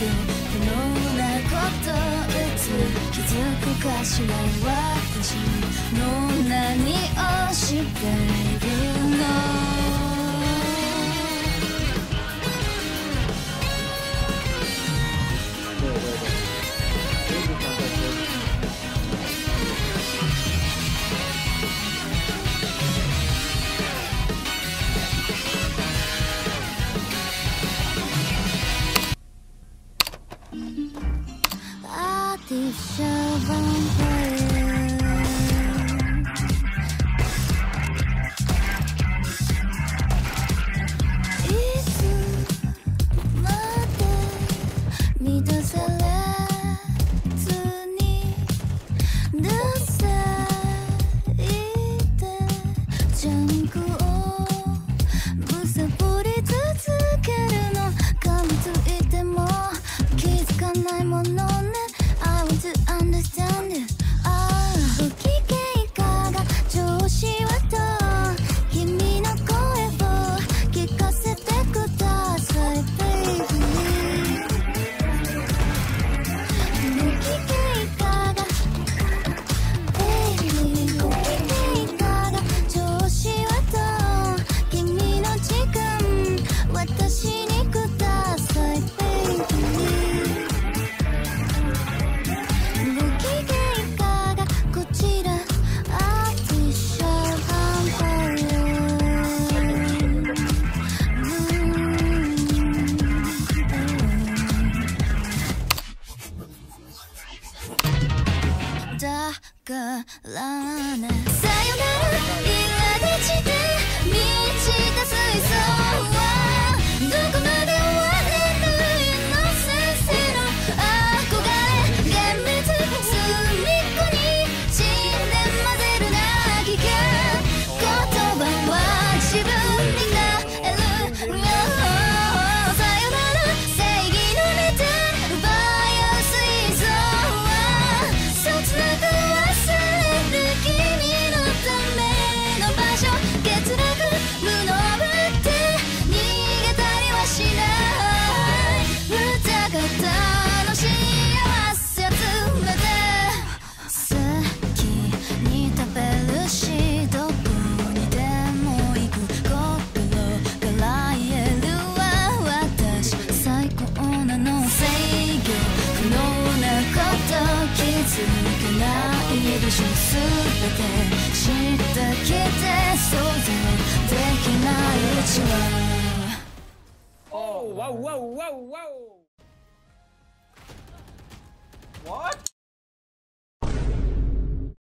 不能なこといつ気づくかしら私の何をして Ateş şavan らで散っで満ちた水槽は全て知ったきて想像できないうちは wow, wow, wow, wow! What?